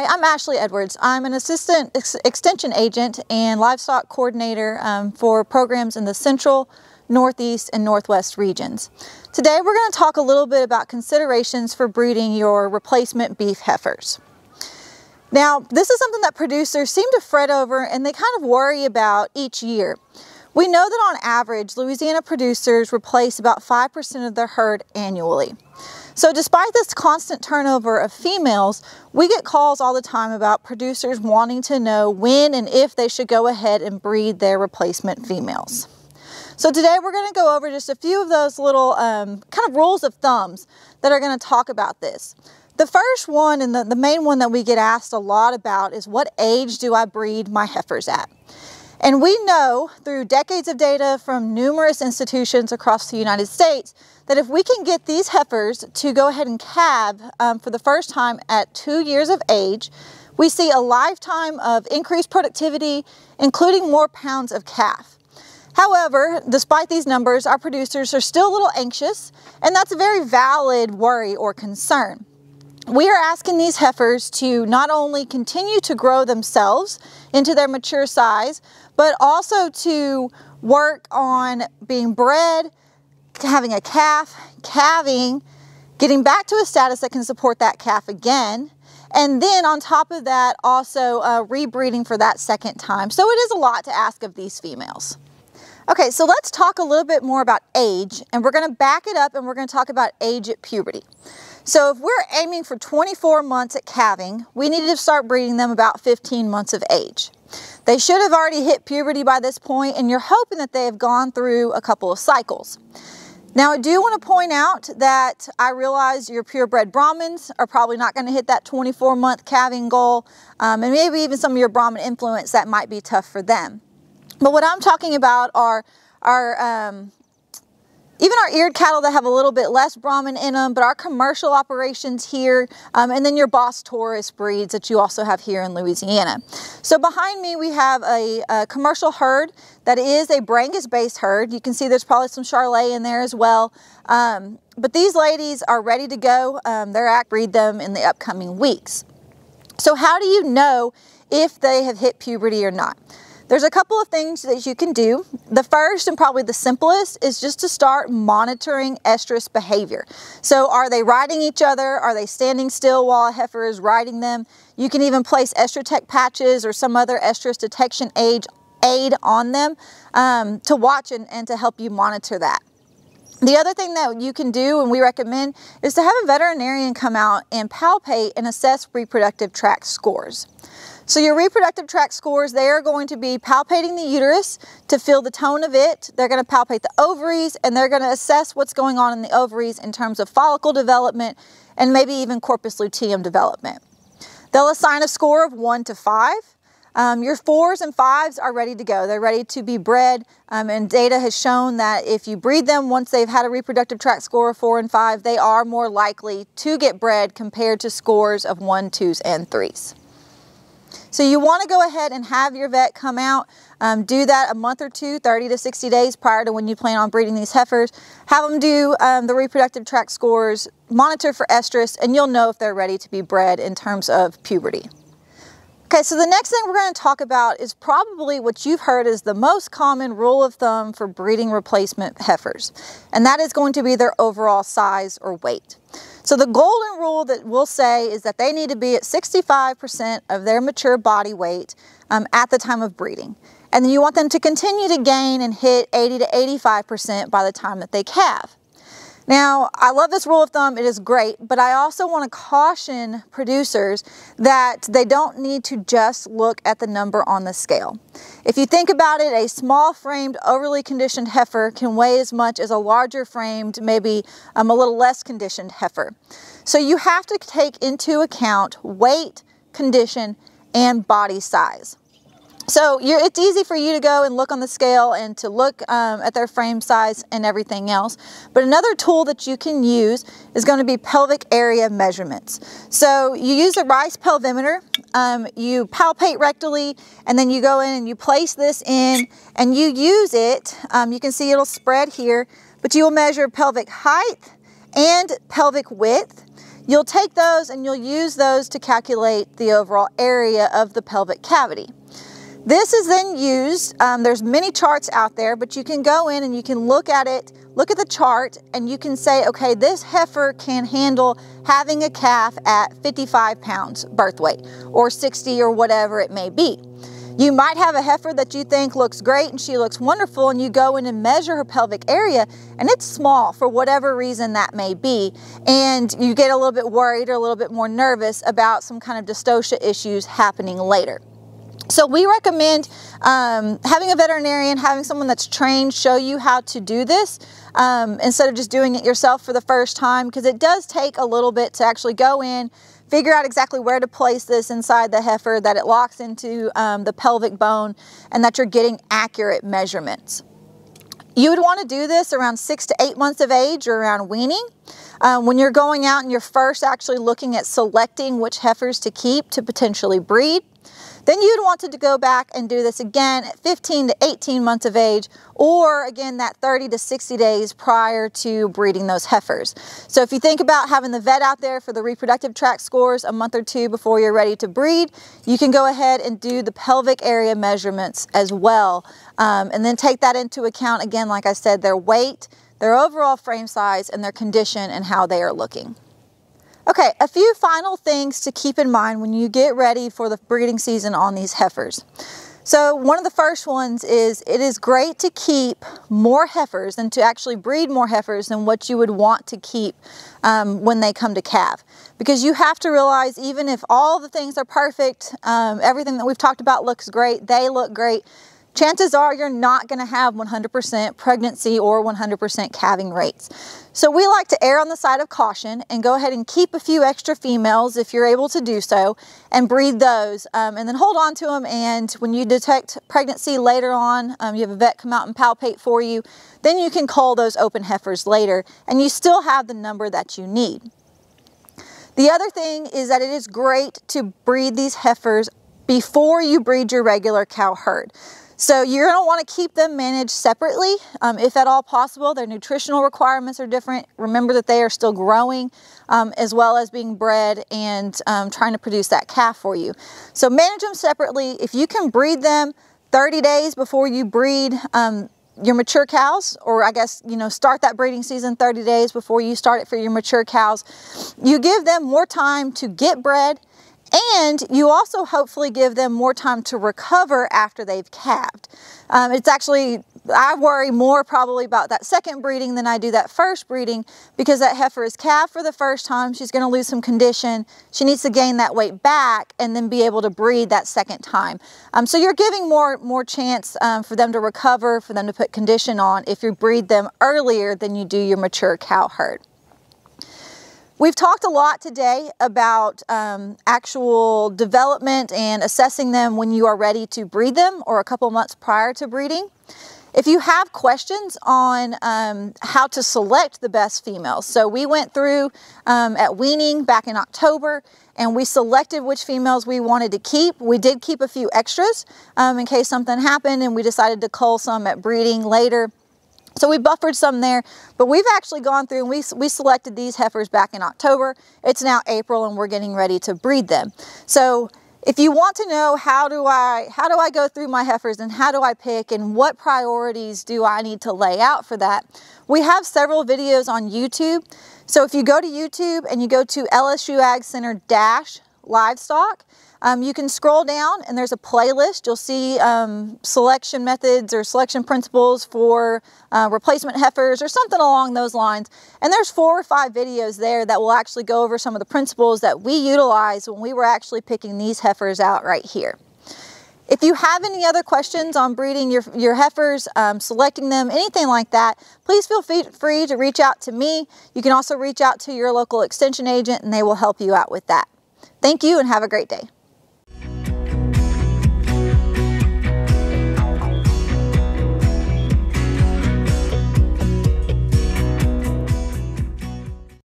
Hi, I'm Ashley Edwards. I'm an assistant ex extension agent and livestock coordinator um, for programs in the central, northeast, and northwest regions. Today we're going to talk a little bit about considerations for breeding your replacement beef heifers. Now, this is something that producers seem to fret over and they kind of worry about each year. We know that on average, Louisiana producers replace about 5% of their herd annually. So despite this constant turnover of females, we get calls all the time about producers wanting to know when and if they should go ahead and breed their replacement females. So today we're going to go over just a few of those little um, kind of rules of thumbs that are going to talk about this. The first one and the, the main one that we get asked a lot about is what age do I breed my heifers at? And we know through decades of data from numerous institutions across the United States that if we can get these heifers to go ahead and calve um, for the first time at two years of age, we see a lifetime of increased productivity, including more pounds of calf. However, despite these numbers, our producers are still a little anxious, and that's a very valid worry or concern. We are asking these heifers to not only continue to grow themselves into their mature size, but also to work on being bred, having a calf, calving, getting back to a status that can support that calf again, and then on top of that, also uh, rebreeding for that second time. So it is a lot to ask of these females. Okay, so let's talk a little bit more about age, and we're gonna back it up and we're gonna talk about age at puberty. So if we're aiming for 24 months at calving, we need to start breeding them about 15 months of age. They should have already hit puberty by this point and you're hoping that they have gone through a couple of cycles. Now I do want to point out that I realize your purebred Brahmans are probably not going to hit that 24 month calving goal um, and maybe even some of your Brahman influence that might be tough for them. But what I'm talking about are, are um, even our eared cattle that have a little bit less Brahman in them, but our commercial operations here, um, and then your Bos Taurus breeds that you also have here in Louisiana. So behind me, we have a, a commercial herd that is a Brangus-based herd. You can see there's probably some Charolais in there as well. Um, but these ladies are ready to go. Um, they're at breed them in the upcoming weeks. So how do you know if they have hit puberty or not? There's a couple of things that you can do. The first and probably the simplest is just to start monitoring estrus behavior. So are they riding each other? Are they standing still while a heifer is riding them? You can even place Estrotect patches or some other estrus detection aid, aid on them um, to watch and, and to help you monitor that. The other thing that you can do and we recommend is to have a veterinarian come out and palpate and assess reproductive tract scores. So your reproductive tract scores, they are going to be palpating the uterus to feel the tone of it. They're going to palpate the ovaries and they're going to assess what's going on in the ovaries in terms of follicle development and maybe even corpus luteum development. They'll assign a score of one to five. Um, your fours and fives are ready to go. They're ready to be bred um, and data has shown that if you breed them once they've had a reproductive tract score of four and five, they are more likely to get bred compared to scores of one, twos, and threes. So you want to go ahead and have your vet come out, um, do that a month or two, 30 to 60 days prior to when you plan on breeding these heifers. Have them do um, the reproductive tract scores, monitor for estrus, and you'll know if they're ready to be bred in terms of puberty. Okay, so the next thing we're going to talk about is probably what you've heard is the most common rule of thumb for breeding replacement heifers, and that is going to be their overall size or weight. So the golden rule that we'll say is that they need to be at 65% of their mature body weight um, at the time of breeding. And then you want them to continue to gain and hit 80 to 85% by the time that they calve. Now, I love this rule of thumb, it is great, but I also want to caution producers that they don't need to just look at the number on the scale. If you think about it, a small framed, overly conditioned heifer can weigh as much as a larger framed, maybe um, a little less conditioned heifer. So you have to take into account weight, condition, and body size. So it's easy for you to go and look on the scale and to look um, at their frame size and everything else. But another tool that you can use is going to be pelvic area measurements. So you use a Rice pelvimeter, um, you palpate rectally, and then you go in and you place this in and you use it. Um, you can see it'll spread here, but you will measure pelvic height and pelvic width. you'll take those and you'll use those to calculate the overall area of the pelvic cavity. This is then used, um, there's many charts out there, but you can go in and you can look at it, look at the chart, and you can say, okay, this heifer can handle having a calf at 55 pounds birth weight or 60 or whatever it may be. You might have a heifer that you think looks great and she looks wonderful and you go in and measure her pelvic area and it's small for whatever reason that may be and you get a little bit worried or a little bit more nervous about some kind of dystocia issues happening later. So we recommend um, having a veterinarian, having someone that's trained show you how to do this um, instead of just doing it yourself for the first time because it does take a little bit to actually go in, figure out exactly where to place this inside the heifer, that it locks into um, the pelvic bone, and that you're getting accurate measurements. You would want to do this around six to eight months of age or around weaning. Um, when you're going out and you're first actually looking at selecting which heifers to keep to potentially breed. Then you'd want to go back and do this again at 15 to 18 months of age, or again that 30 to 60 days prior to breeding those heifers. So if you think about having the vet out there for the reproductive tract scores a month or two before you're ready to breed, you can go ahead and do the pelvic area measurements as well. Um, and then take that into account again, like I said, their weight, their overall frame size, and their condition and how they are looking. Okay, a few final things to keep in mind when you get ready for the breeding season on these heifers. So one of the first ones is it is great to keep more heifers and to actually breed more heifers than what you would want to keep um, when they come to calve. Because you have to realize even if all the things are perfect, um, everything that we've talked about looks great, they look great, chances are you're not going to have 100% pregnancy or 100% calving rates. So we like to err on the side of caution and go ahead and keep a few extra females if you're able to do so and breed those um, and then hold on to them and when you detect pregnancy later on, um, you have a vet come out and palpate for you, then you can cull those open heifers later and you still have the number that you need. The other thing is that it is great to breed these heifers before you breed your regular cow herd. So you're want to keep them managed separately, um, if at all possible. Their nutritional requirements are different. Remember that they are still growing um, as well as being bred and um, trying to produce that calf for you. So manage them separately. If you can breed them 30 days before you breed um, your mature cows, or I guess, you know, start that breeding season 30 days before you start it for your mature cows, you give them more time to get bred and you also hopefully give them more time to recover after they've calved. Um, it's actually, I worry more probably about that second breeding than I do that first breeding because that heifer is calved for the first time. She's going to lose some condition. She needs to gain that weight back and then be able to breed that second time. Um, so you're giving more, more chance um, for them to recover, for them to put condition on if you breed them earlier than you do your mature cow herd. We've talked a lot today about um, actual development and assessing them when you are ready to breed them or a couple months prior to breeding. If you have questions on um, how to select the best females, so we went through um, at weaning back in October and we selected which females we wanted to keep. We did keep a few extras um, in case something happened and we decided to cull some at breeding later. So we buffered some there, but we've actually gone through and we, we selected these heifers back in October. It's now April and we're getting ready to breed them. So if you want to know how do I how do I go through my heifers and how do I pick and what priorities do I need to lay out for that, we have several videos on YouTube. So if you go to YouTube and you go to LSU AgCenter dash livestock, um, you can scroll down and there's a playlist. You'll see um, selection methods or selection principles for uh, replacement heifers or something along those lines. And there's four or five videos there that will actually go over some of the principles that we utilized when we were actually picking these heifers out right here. If you have any other questions on breeding your, your heifers, um, selecting them, anything like that, please feel free to reach out to me. You can also reach out to your local extension agent and they will help you out with that. Thank you and have a great day.